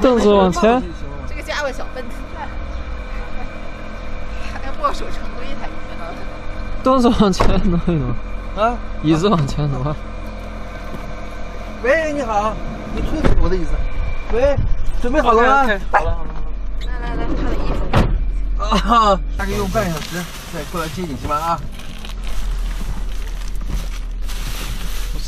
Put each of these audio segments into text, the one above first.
凳子往前。这个家伙小笨蛋，还墨守成规，他一天到晚。凳子往前挪一挪，啊，椅子往前挪。喂，你好，你推推我的椅子。喂，准备好了吗？好了好了。来来来，他的衣服。啊，大概用半小时再过来接你行吧啊？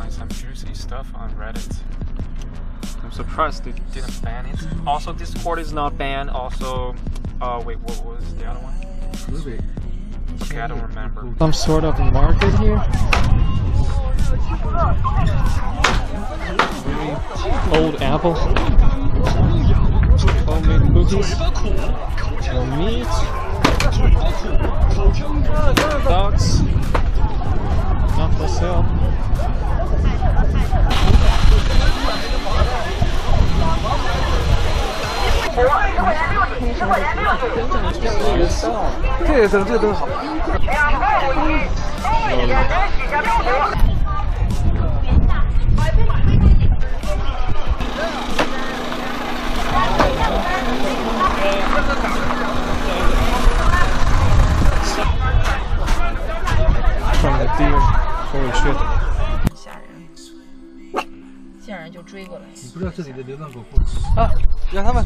find some juicy stuff on Reddit. I'm surprised they didn't ban it. Also, Discord is not banned. Also, uh, wait, what was the other one? Okay, I don't remember. Some sort of market here. Old apple. Homemade cookies. No meat. Dogs. Not for sale. 这个灯，这个灯好。上来第一个，很有。吓人！见人就追过来。你不知道这里的流浪狗不？啊！让他们。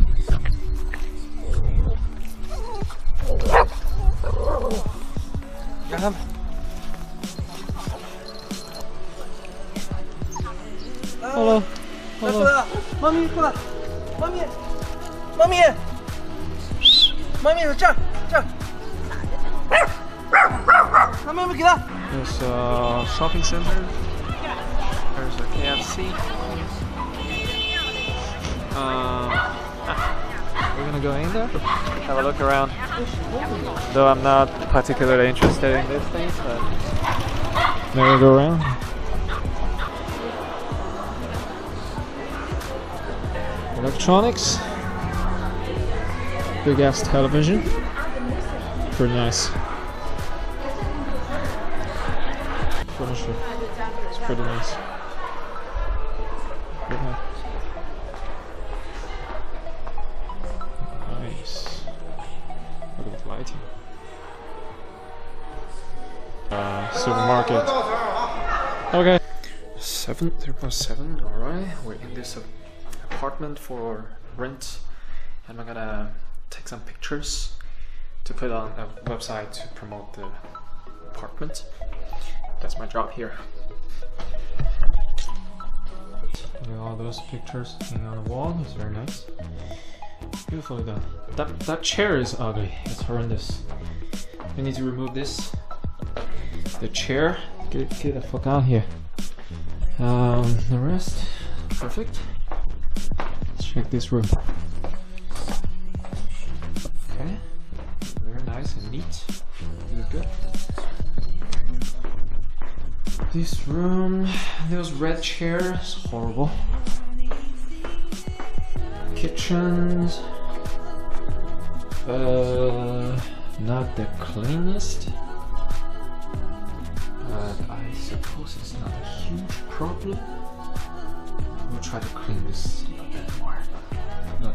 让他们。 Hello. 来过来，妈咪过来，妈咪，妈咪，妈咪这儿这儿。拿妹妹给他。 There's a shopping center. There's a KFC. Uh, we're gonna go in there, have a look around. Though I'm not particularly interested in these things, but maybe go around. Electronics. Big ass television. Pretty nice. furniture. It's pretty nice. Supermarket. Okay. Seven, three point seven. All right. We're in this apartment for rent, and I'm gonna take some pictures to put on a website to promote the apartment. That's my job here. Look at all those pictures hanging on the wall. It's very nice. Beautifully done. That that chair is ugly. It's horrendous. We need to remove this. The chair. Get get the fuck out here. Um, the rest perfect. Let's check this room. Okay. Very nice and neat. This good. This room, those red chairs, horrible. Kitchens, uh, not the cleanest, but I suppose it's not a huge problem. We'll try to clean this a bit more.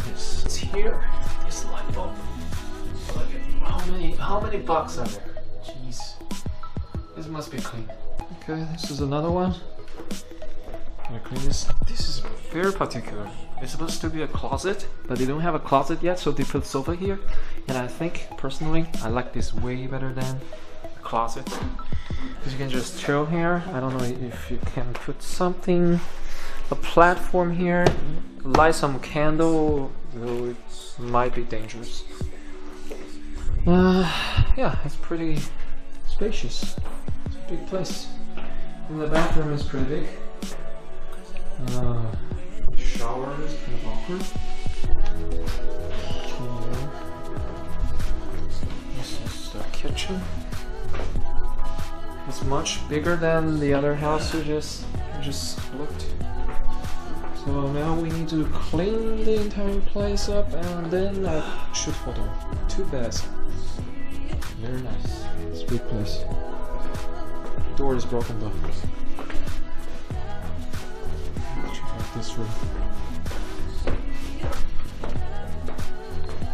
This it's here. This light bulb. Look at how many how many bucks are there? Jeez, this must be clean. Okay, this is another one. I'm Gonna clean this. This is very particular. It's supposed to be a closet, but they don't have a closet yet, so they put sofa here. And I think, personally, I like this way better than a closet. Because you can just chill here. I don't know if you can put something, a platform here, light some candle, though it might be dangerous. Uh, yeah, it's pretty spacious. big place. And the bathroom is pretty big. Uh, shower is kind of awkward. This is the kitchen. It's much bigger than the other house we just we just looked. So now we need to clean the entire place up and then I shoot photo. Two beds. Very nice. It's a big place. Door is broken though. Check out this room.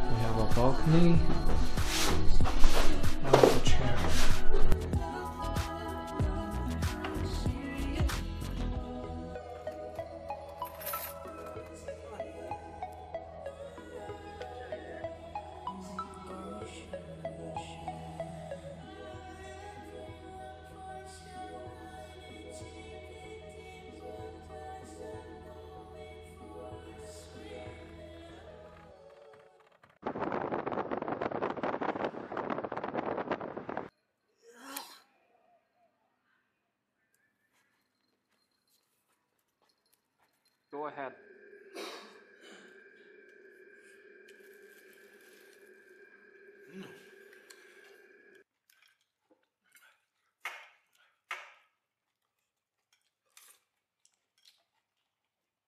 We have a balcony. Go ahead.